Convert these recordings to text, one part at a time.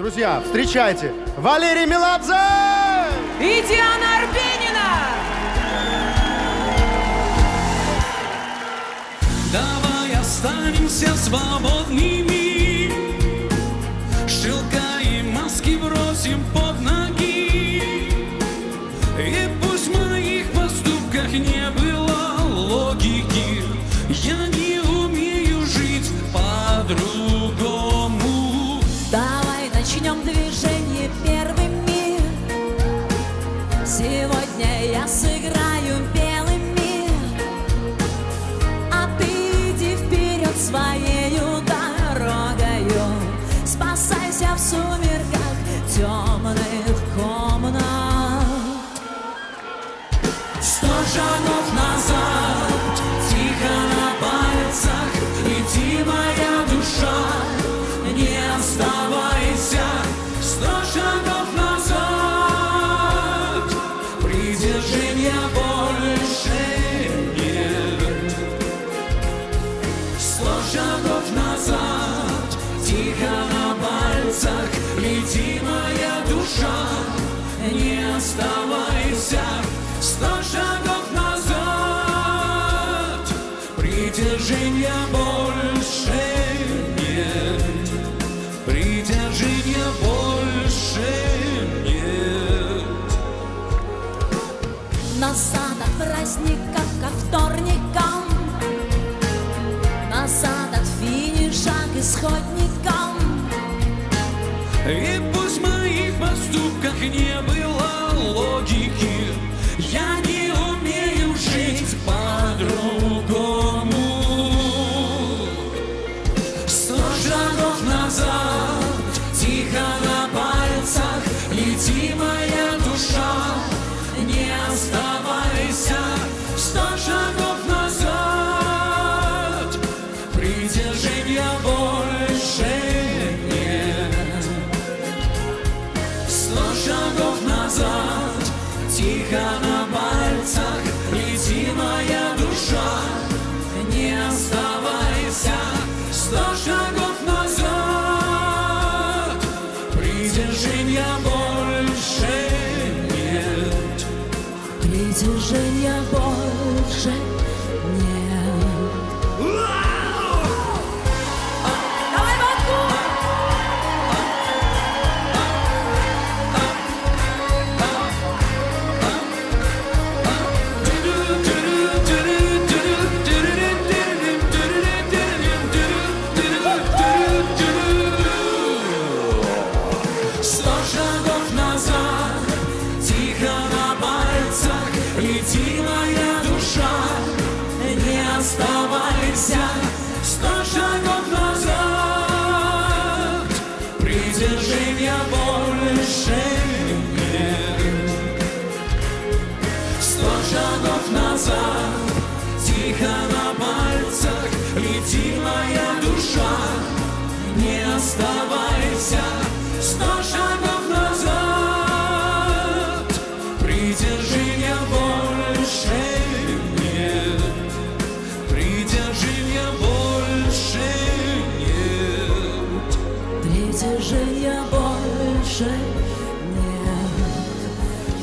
Друзья, встречайте, Валерий Меладзе! И Диана Арбенина! Давай останемся свободными Шелка и маски бросим под Сегодня я сыграю белый мир, а ты иди вперед своею дорогою. Спасайся в сумерках темных комнат. Сто шагов назад, придержи меня больше нет. Сто шагов назад, тихо на пальцах Лети, моя душа, не оставайся Назад от праздника ко вторникам Назад от финиша к исходникам. И пусть в моих поступках не было логики тихо на пальцах Лети, моя душа, не оставайся Сто шагов назад, притяжения больше нет. Притяжения больше Лети, моя душа, не оставайся. Сто шагов назад, притяжения больше. Нет Сто шагов назад, тихо на пальцах Лети, моя душа, не оставайся больше нет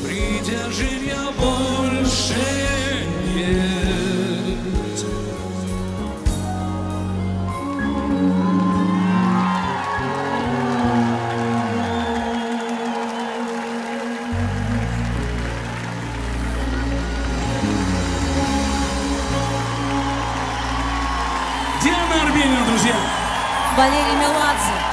Притяжения больше нет Диана Арбенина, друзья! Валерий Меладзе